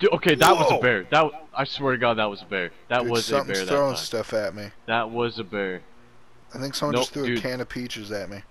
Dude, okay, that was a bear. That I swear to God, that was a bear. That Dude, was a bear that throwing stuff at me. That was a bear. I think someone Nope, just threw dude. a can of peaches at me.